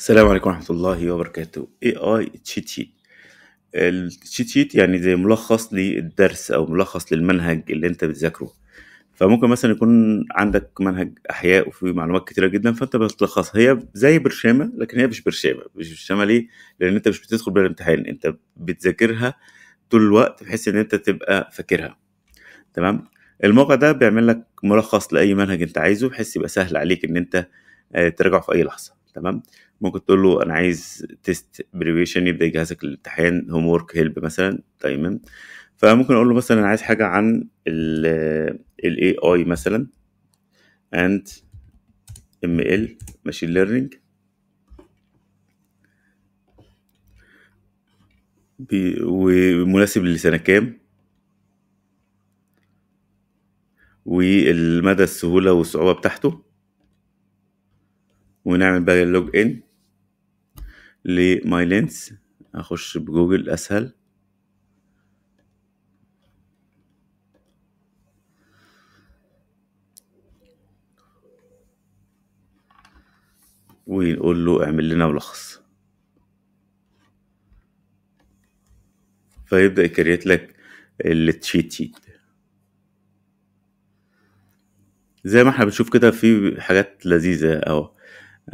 السلام عليكم ورحمة الله وبركاته. AI cheat sheet ال cheat sheet يعني زي ملخص للدرس أو ملخص للمنهج اللي أنت بتذاكره. فممكن مثلا يكون عندك منهج أحياء وفيه معلومات كتيرة جدا فأنت بتلخصها هي زي برشامة لكن هي مش برشامة. مش برشامة ليه؟ لأن أنت مش بتدخل بيها الامتحان. أنت بتذاكرها طول الوقت بحيث إن أنت تبقى فاكرها. تمام؟ الموقع ده بيعمل لك ملخص لأي منهج أنت عايزه بحيث يبقى سهل عليك إن أنت آه، تراجعه في أي لحظة. تمام؟ ممكن تقول له أنا عايز test preparation يبدأ يجهزك للامتحان homework help مثلا تمام فممكن أقول له مثلا أنا عايز حاجة عن ال AI مثلا and ML machine learning. بي- ومناسب لسنة كام؟ والمدى السهولة والصعوبة بتاعته. ونعمل بقى ال login ل MyLens اخش بجوجل أسهل. ونقول له اعمل لنا ملخص. فيبدأ ي create لك ال cheat sheet. زي ما إحنا بنشوف كده في حاجات لذيذة اهو.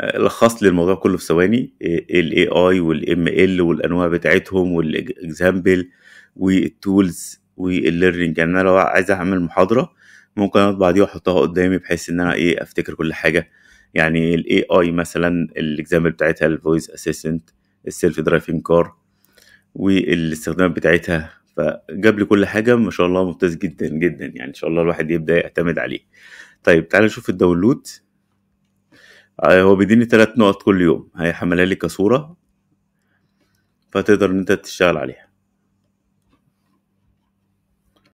لخص لي الموضوع كله في ثواني. ال AI وال ML والأنواع بتاعتهم وال example وال tools وال learning يعني أنا لو عايز أعمل محاضرة ممكن اطبع دي واحطها قدامي بحيث إن أنا إيه أفتكر كل حاجة. يعني ال AI مثلا ال example بتاعتها ال voice assistant ال self-driving car والاستخدامات بتاعتها. فجاب لي كل حاجة ما شاء الله ممتاز جدا جدا. يعني إن شاء الله الواحد يبدأ يعتمد عليه. طيب تعالى نشوف ال download آه، هو بيديني تلات نقط كل يوم. هيحملها لي كصورة فتقدر إن أنت تشتغل عليها.